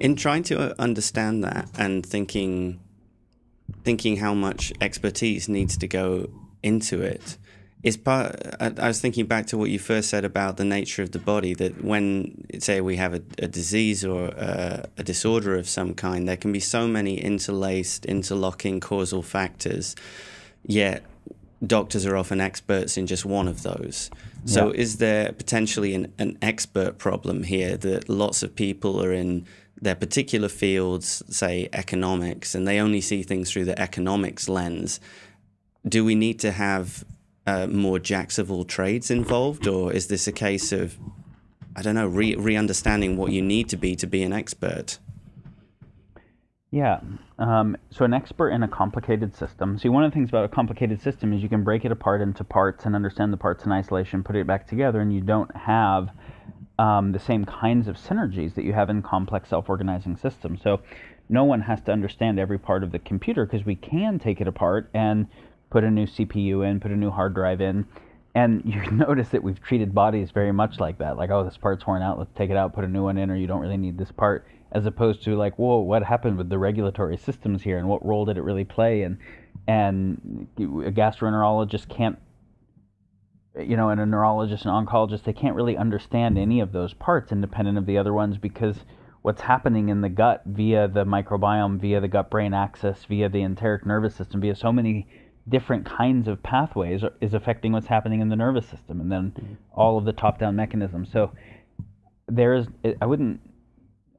In trying to uh, understand that and thinking, thinking how much expertise needs to go into it, is part. I, was thinking back to what you first said about the nature of the body. That when, say, we have a, a disease or a, a disorder of some kind, there can be so many interlaced, interlocking causal factors. Yet doctors are often experts in just one of those. So, yeah. is there potentially an, an expert problem here that lots of people are in their particular fields, say economics, and they only see things through the economics lens? Do we need to have uh, more jacks of all trades involved, or is this a case of, I don't know, re re- understanding what you need to be to be an expert? Yeah. Um, so an expert in a complicated system. See, one of the things about a complicated system is you can break it apart into parts and understand the parts in isolation, put it back together, and you don't have um, the same kinds of synergies that you have in complex self-organizing systems. So no one has to understand every part of the computer because we can take it apart and put a new CPU in, put a new hard drive in. And you notice that we've treated bodies very much like that. Like, oh, this part's worn out, let's take it out, put a new one in, or you don't really need this part as opposed to like, whoa, what happened with the regulatory systems here, and what role did it really play? And and a gastroenterologist can't, you know, and a neurologist and oncologist, they can't really understand any of those parts independent of the other ones because what's happening in the gut via the microbiome, via the gut-brain axis, via the enteric nervous system, via so many different kinds of pathways is affecting what's happening in the nervous system, and then mm-hmm. all of the top-down mechanisms. So there is, I wouldn't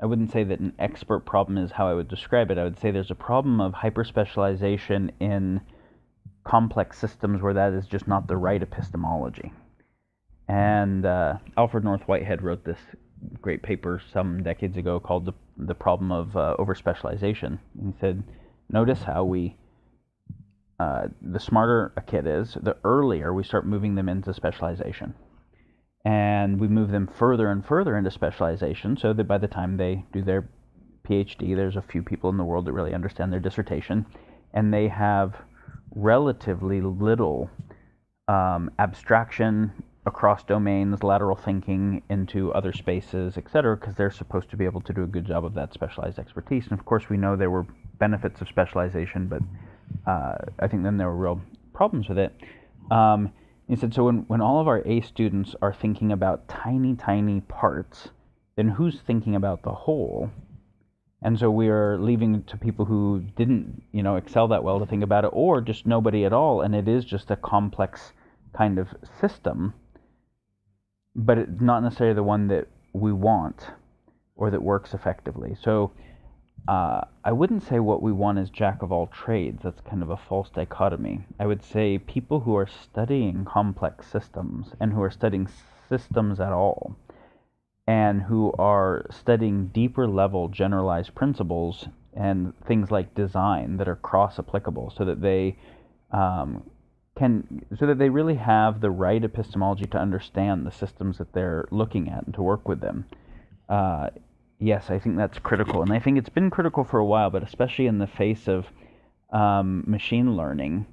I wouldn't say that an expert problem is how I would describe it. I would say there's a problem of hyperspecialization in complex systems where that is just not the right epistemology. And uh, Alfred North Whitehead wrote this great paper some decades ago called the the problem of uh, overspecialization. He said, notice how we uh, the smarter a kid is, the earlier we start moving them into specialization and we move them further and further into specialization so that by the time they do their PhD, there's a few people in the world that really understand their dissertation, and they have relatively little um, abstraction across domains, lateral thinking into other spaces, etc., because they're supposed to be able to do a good job of that specialized expertise. And of course, we know there were benefits of specialization, but uh, I think then there were real problems with it. Um, he said, so when, when all of our A students are thinking about tiny, tiny parts, then who's thinking about the whole? And so we are leaving to people who didn't, you know, excel that well to think about it, or just nobody at all, and it is just a complex kind of system, but it's not necessarily the one that we want or that works effectively. So uh, I wouldn't say what we want is jack of all trades. That's kind of a false dichotomy. I would say people who are studying complex systems and who are studying systems at all and who are studying deeper level generalized principles and things like design that are cross applicable so that they um, can so that they really have the right epistemology to understand the systems that they're looking at and to work with them uh, yes, I think that's critical. And I think it's been critical for a while, but especially in the face of um, machine learning.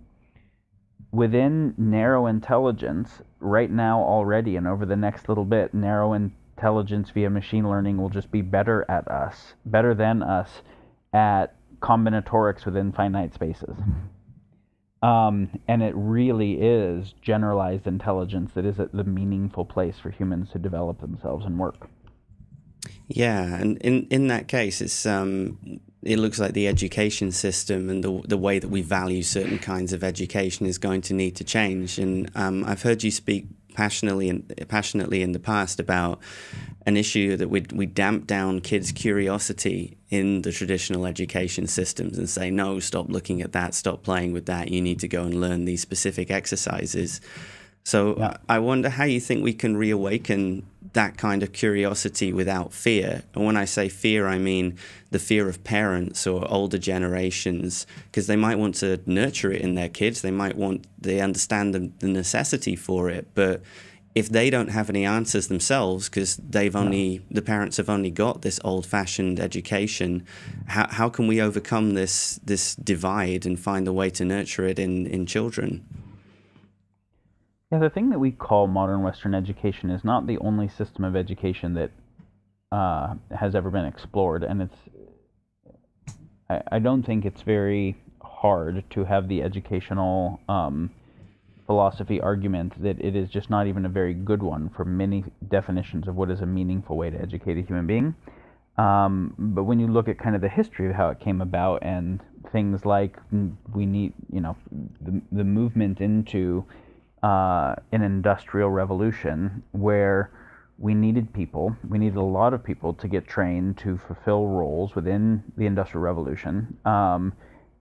Within narrow intelligence, right now already, and over the next little bit, narrow intelligence via machine learning will just be better at us, better than us at combinatorics within finite spaces. Um, and it really is generalized intelligence that is at the meaningful place for humans to develop themselves and work. Yeah, and in in that case, it's um, it looks like the education system and the the way that we value certain kinds of education is going to need to change. And um, I've heard you speak passionately and passionately in the past about an issue that we we damp down kids' curiosity in the traditional education systems and say no, stop looking at that, stop playing with that. You need to go and learn these specific exercises. So yeah. I wonder how you think we can reawaken that kind of curiosity without fear. And when I say fear, I mean the fear of parents or older generations, because they might want to nurture it in their kids. They might want, they understand the, the necessity for it. But if they don't have any answers themselves, because they've only, the parents have only got this old fashioned education, how, how can we overcome this, this divide and find a way to nurture it in, in children? Yeah, the thing that we call modern Western education is not the only system of education that uh, has ever been explored, and it's I, I don't think it's very hard to have the educational um, philosophy argument that it is just not even a very good one for many definitions of what is a meaningful way to educate a human being. Um, but when you look at kind of the history of how it came about and things like we need, you know, the, the movement into uh, an industrial revolution where we needed people, we needed a lot of people to get trained to fulfill roles within the industrial revolution um,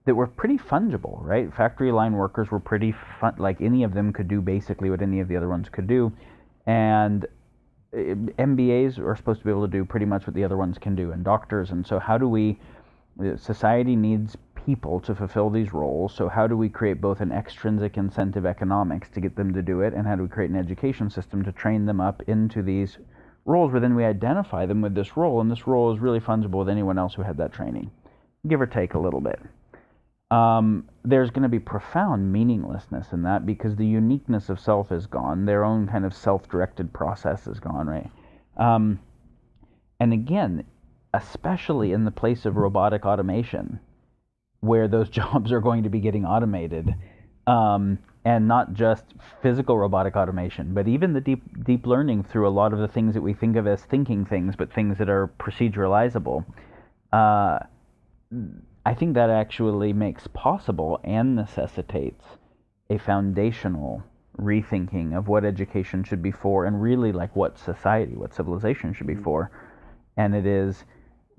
that were pretty fungible, right? Factory line workers were pretty fun, like any of them could do basically what any of the other ones could do. And MBAs are supposed to be able to do pretty much what the other ones can do, and doctors. And so, how do we? Society needs people to fulfill these roles. So, how do we create both an extrinsic incentive economics to get them to do it, and how do we create an education system to train them up into these roles where then we identify them with this role, and this role is really fungible with anyone else who had that training, give or take a little bit um, there's going to be profound meaninglessness in that because the uniqueness of self is gone. Their own kind of self directed process is gone, right? Um, and again, especially in the place of robotic automation, where those jobs are going to be getting automated, um, and not just physical robotic automation, but even the deep deep learning through a lot of the things that we think of as thinking things, but things that are proceduralizable. Uh, I think that actually makes possible and necessitates a foundational rethinking of what education should be for and really like what society, what civilization should be mm-hmm. for. And it is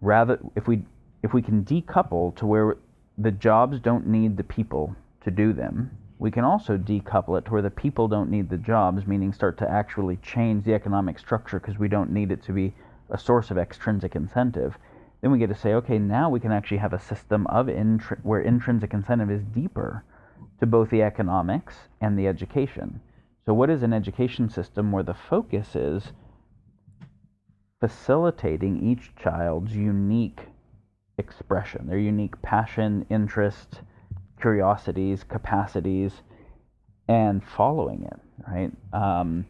rather if we if we can decouple to where the jobs don't need the people to do them, we can also decouple it to where the people don't need the jobs, meaning start to actually change the economic structure because we don't need it to be a source of extrinsic incentive then we get to say, okay, now we can actually have a system of intri- where intrinsic incentive is deeper to both the economics and the education. So, what is an education system where the focus is facilitating each child's unique expression, their unique passion, interest, curiosities, capacities, and following it, right? Um,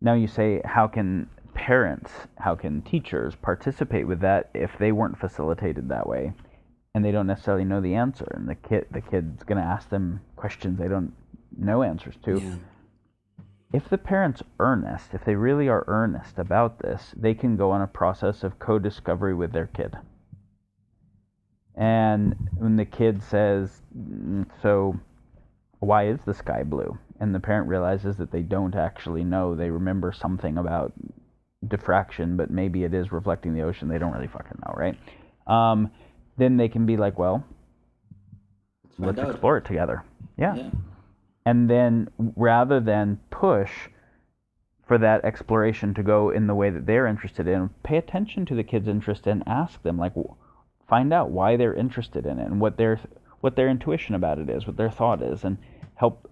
now you say, how can parents, how can teachers participate with that if they weren't facilitated that way and they don't necessarily know the answer and the kid the kid's going to ask them questions they don't know answers to. Yeah. If the parents earnest, if they really are earnest about this, they can go on a process of co-discovery with their kid. And when the kid says, "So, why is the sky blue?" and the parent realizes that they don't actually know, they remember something about diffraction, but maybe it is reflecting the ocean. They don't really fucking know, right? Um, then they can be like, well, let's, let's explore it together. Yeah. yeah. And then rather than push for that exploration to go in the way that they're interested in, pay attention to the kids' interest and ask them, like, find out why they're interested in it and what their what their intuition about it is, what their thought is, and help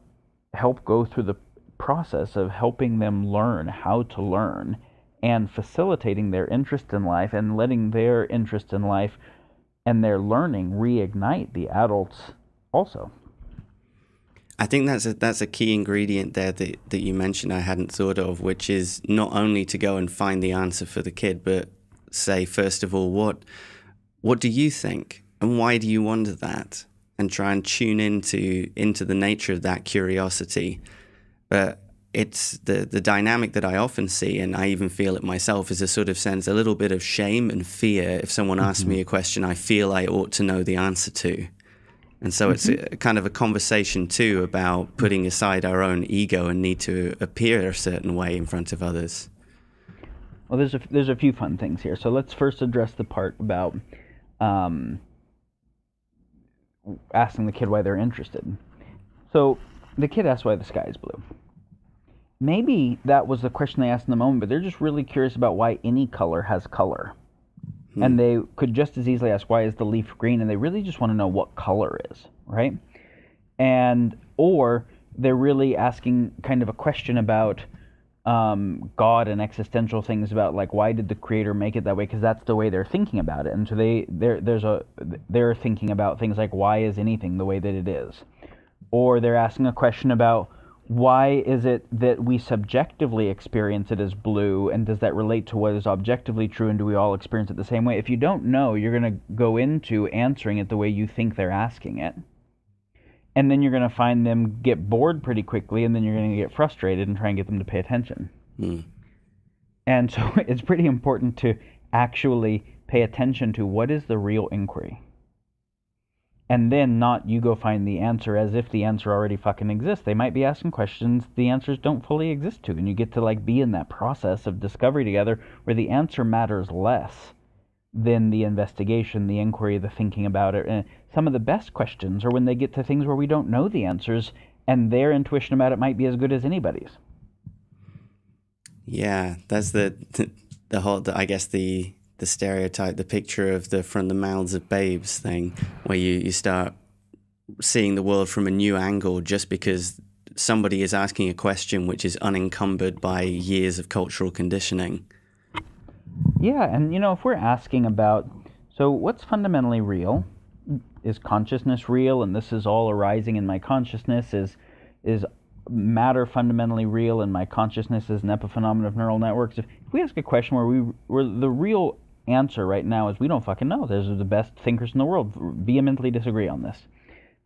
help go through the process of helping them learn how to learn and facilitating their interest in life and letting their interest in life and their learning reignite the adults also. I think that's a that's a key ingredient there that, that you mentioned I hadn't thought of, which is not only to go and find the answer for the kid, but say first of all what what do you think and why do you wonder that, and try and tune into into the nature of that curiosity. But it's the the dynamic that I often see, and I even feel it myself, is a sort of sense, a little bit of shame and fear. If someone asks mm-hmm. me a question, I feel I ought to know the answer to, and so mm-hmm. it's a, kind of a conversation too about putting aside our own ego and need to appear a certain way in front of others. Well, there's a there's a few fun things here. So let's first address the part about um, asking the kid why they're interested. So the kid asks why the sky is blue maybe that was the question they asked in the moment, but they're just really curious about why any color has color. Hmm. And they could just as easily ask, why is the leaf green? And they really just want to know what color is, right? And, or they're really asking kind of a question about um, God and existential things about like why did the creator make it that way? Because that's the way they're thinking about it. And so they there's a they're thinking about things like why is anything the way that it is? Or they're asking a question about why is it that we subjectively experience it as blue? And does that relate to what is objectively true? And do we all experience it the same way? If you don't know you're going to go into answering it the way you think they're asking it and then you're going to find them get bored pretty quickly and then you're going to get frustrated and try and get them to pay attention mm. and so it's pretty important to actually pay attention to what is the real inquiry and then not you go find the answer as if the answer already fucking exists. They might be asking questions the answers don't fully exist to, and you get to like be in that process of discovery together where the answer matters less than the investigation, the inquiry, the thinking about it. And some of the best questions are when they get to things where we don't know the answers, and their intuition about it might be as good as anybody's. Yeah, that's the the whole. the, I guess the the stereotype, the picture of the from the mouths of babes thing, where you, you start seeing the world from a new angle just because somebody is asking a question which is unencumbered by years of cultural conditioning. Yeah, and you know, if we're asking about so what's fundamentally real? Is consciousness real and this is all arising in my consciousness? Is is matter fundamentally real and my consciousness is an epiphenomenon of neural networks? If, if we ask a question where we where the real answer right now is we don't fucking know. Those are the best thinkers in the world. Vehemently disagree on this.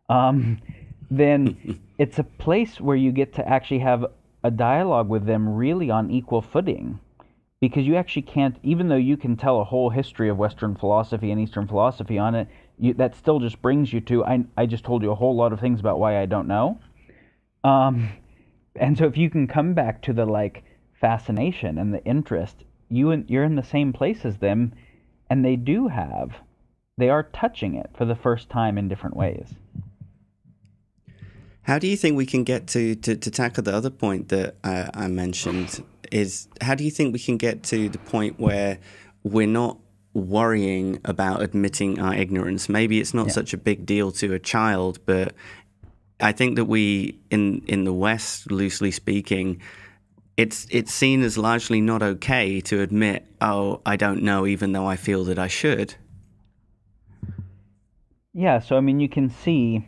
Um, then it's a place where you get to actually have a dialogue with them really on equal footing because you actually can't even though you can tell a whole history of western philosophy and eastern philosophy on it you, that still just brings you to I, I just told you a whole lot of things about why i don't know. Um, and so if you can come back to the like fascination and the interest you you're in the same place as them and they do have they are touching it for the first time in different ways how do you think we can get to to, to tackle the other point that uh, i mentioned is how do you think we can get to the point where we're not worrying about admitting our ignorance maybe it's not yeah. such a big deal to a child but i think that we in in the west loosely speaking it's it's seen as largely not okay to admit, oh, I don't know, even though I feel that I should. Yeah, so I mean, you can see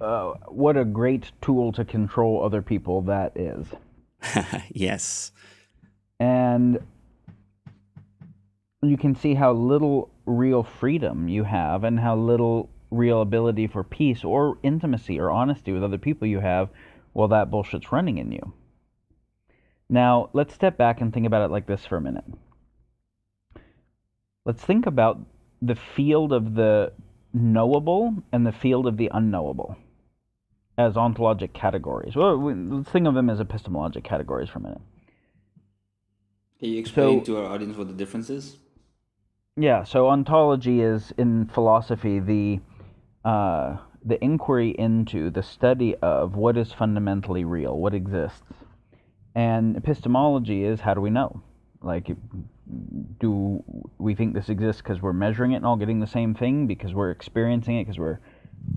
uh, what a great tool to control other people that is. yes. And you can see how little real freedom you have and how little real ability for peace or intimacy or honesty with other people you have while that bullshit's running in you. Now, let's step back and think about it like this for a minute. Let's think about the field of the knowable and the field of the unknowable as ontologic categories. Well, let's think of them as epistemologic categories for a minute. Can you explain so, to our audience what the difference is? Yeah, so ontology is in philosophy the uh, the inquiry into the study of what is fundamentally real, what exists. And epistemology is how do we know? Like, do we think this exists because we're measuring it and all getting the same thing, because we're experiencing it, because we're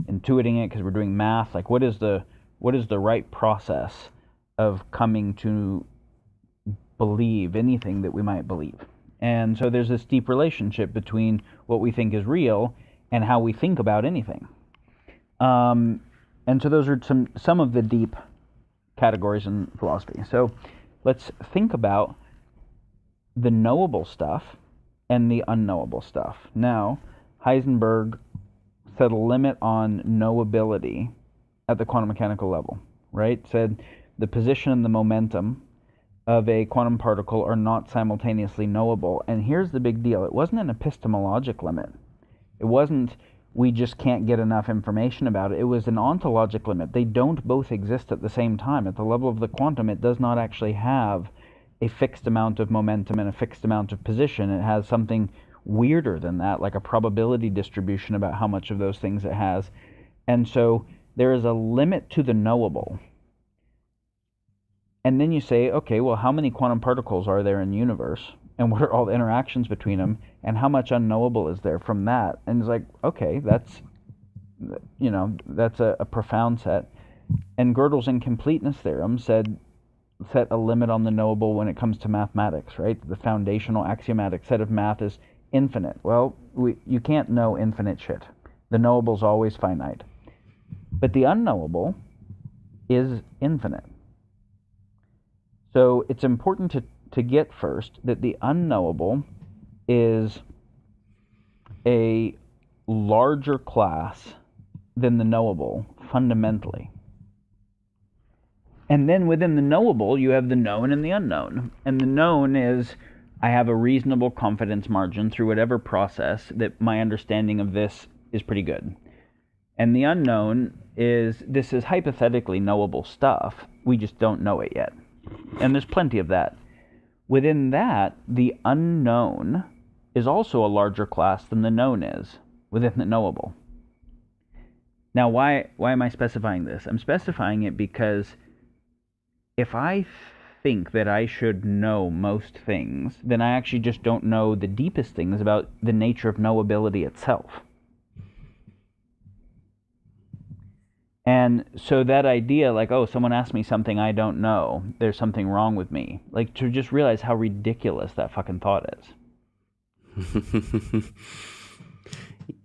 intuiting it, because we're doing math? Like, what is the what is the right process of coming to believe anything that we might believe? And so there's this deep relationship between what we think is real and how we think about anything. Um, and so those are some some of the deep categories in philosophy. So let's think about the knowable stuff and the unknowable stuff. Now, Heisenberg set a limit on knowability at the quantum mechanical level, right? Said the position and the momentum of a quantum particle are not simultaneously knowable. And here's the big deal it wasn't an epistemologic limit. It wasn't we just can't get enough information about it. It was an ontologic limit. They don't both exist at the same time. At the level of the quantum, it does not actually have a fixed amount of momentum and a fixed amount of position. It has something weirder than that, like a probability distribution about how much of those things it has. And so there is a limit to the knowable. And then you say, okay, well, how many quantum particles are there in the universe? and what are all the interactions between them and how much unknowable is there from that and it's like okay that's you know that's a, a profound set and gödel's incompleteness theorem said set a limit on the knowable when it comes to mathematics right the foundational axiomatic set of math is infinite well we, you can't know infinite shit the knowable is always finite But the unknowable is infinite. So it's important to, to get first that the unknowable is a larger class than the knowable fundamentally. And then within the knowable, you have the known and the unknown. And the known is I have a reasonable confidence margin through whatever process that my understanding of this is pretty good. And the unknown is this is hypothetically knowable stuff. We just don't know it yet. And there's plenty of that. Within that, the unknown is also a larger class than the known is within the knowable. Now, why, why am I specifying this? I'm specifying it because if I think that I should know most things, then I actually just don't know the deepest things about the nature of knowability itself. And so that idea, like, oh, someone asked me something I don't know, there's something wrong with me, like to just realize how ridiculous that fucking thought is.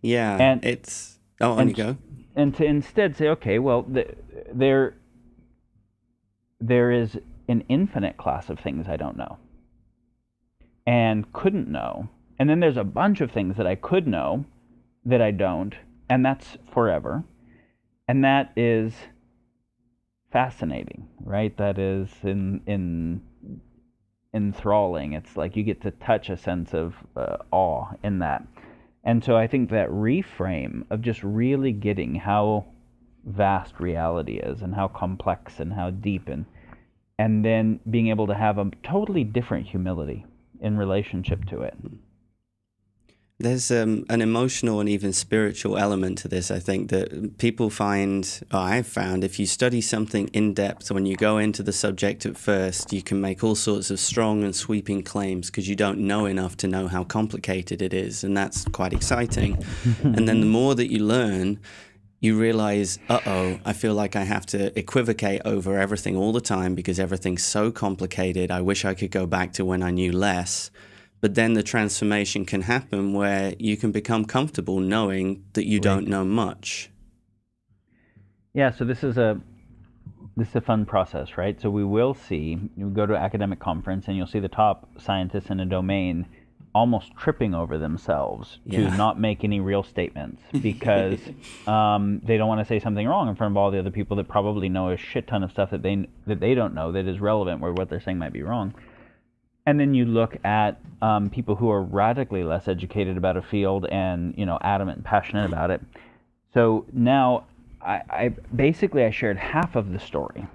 yeah, and it's oh, and, you go. And to instead say, okay, well, the, there, there is an infinite class of things I don't know, and couldn't know, and then there's a bunch of things that I could know that I don't, and that's forever and that is fascinating, right? That is in in enthralling. It's like you get to touch a sense of uh, awe in that. And so I think that reframe of just really getting how vast reality is and how complex and how deep and and then being able to have a totally different humility in relationship to it. There's um, an emotional and even spiritual element to this. I think that people find, or I've found, if you study something in depth, when you go into the subject at first, you can make all sorts of strong and sweeping claims because you don't know enough to know how complicated it is. And that's quite exciting. and then the more that you learn, you realize, uh oh, I feel like I have to equivocate over everything all the time because everything's so complicated. I wish I could go back to when I knew less. But then the transformation can happen where you can become comfortable knowing that you don't know much. Yeah, so this is a this is a fun process, right? So we will see you go to an academic conference and you'll see the top scientists in a domain almost tripping over themselves yeah. to not make any real statements because um, they don't want to say something wrong in front of all the other people that probably know a shit ton of stuff that they that they don't know that is relevant where what they're saying might be wrong. And then you look at um, people who are radically less educated about a field and you know adamant and passionate about it. So now I, I basically I shared half of the story